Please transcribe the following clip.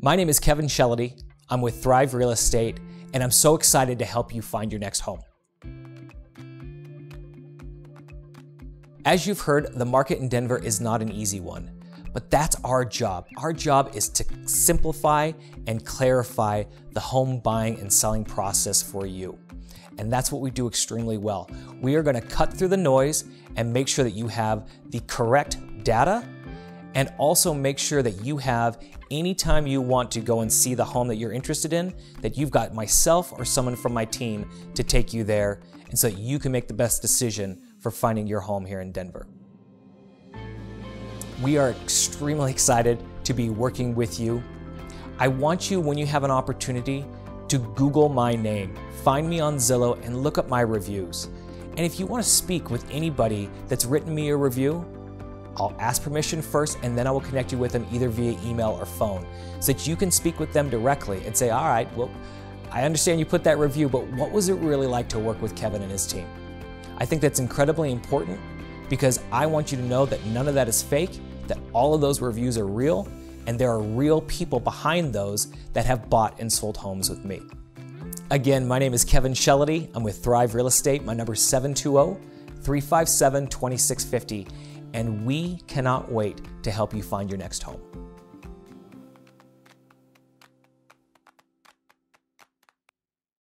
My name is Kevin Shellady. I'm with Thrive Real Estate, and I'm so excited to help you find your next home. As you've heard, the market in Denver is not an easy one, but that's our job. Our job is to simplify and clarify the home buying and selling process for you. And that's what we do extremely well. We are gonna cut through the noise and make sure that you have the correct data and also make sure that you have anytime you want to go and see the home that you're interested in, that you've got myself or someone from my team to take you there and so that you can make the best decision for finding your home here in Denver. We are extremely excited to be working with you. I want you, when you have an opportunity, to Google my name, find me on Zillow, and look up my reviews. And if you want to speak with anybody that's written me a review, I'll ask permission first and then I will connect you with them either via email or phone so that you can speak with them directly and say, all right, well, I understand you put that review, but what was it really like to work with Kevin and his team? I think that's incredibly important because I want you to know that none of that is fake, that all of those reviews are real, and there are real people behind those that have bought and sold homes with me. Again, my name is Kevin Shellady. I'm with Thrive Real Estate. My number is 720 357 2650 and we cannot wait to help you find your next home.